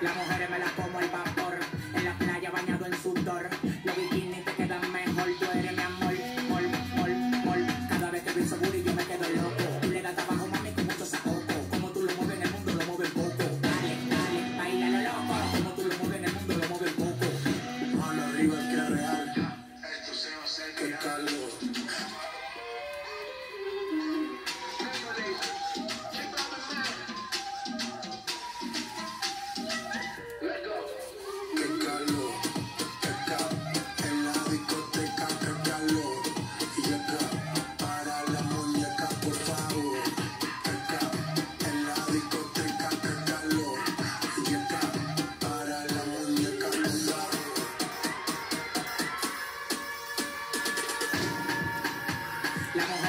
Las mujeres me las como el vapor. En la playa bañado en sudor. Los bikinis te quedan mejor. Tú eres mi amor. Mol, mol, mol. Cada vez que pienso booty claro.